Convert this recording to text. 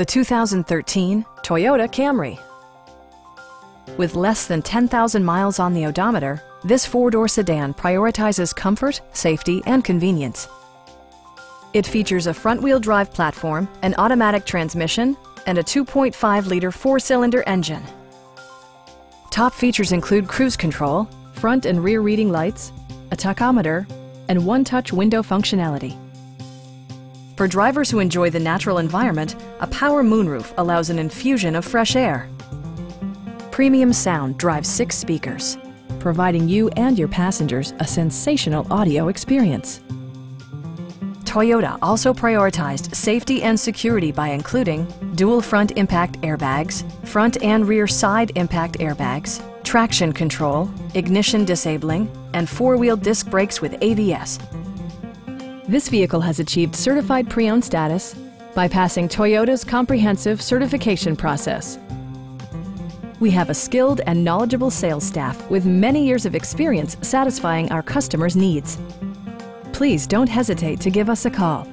the 2013 Toyota Camry. With less than 10,000 miles on the odometer, this four-door sedan prioritizes comfort, safety, and convenience. It features a front-wheel drive platform, an automatic transmission, and a 2.5-liter four-cylinder engine. Top features include cruise control, front and rear reading lights, a tachometer, and one-touch window functionality. For drivers who enjoy the natural environment, a power moonroof allows an infusion of fresh air. Premium sound drives six speakers, providing you and your passengers a sensational audio experience. Toyota also prioritized safety and security by including dual front impact airbags, front and rear side impact airbags, traction control, ignition disabling, and four-wheel disc brakes with ABS. This vehicle has achieved certified pre-owned status by passing Toyota's comprehensive certification process. We have a skilled and knowledgeable sales staff with many years of experience satisfying our customers' needs. Please don't hesitate to give us a call.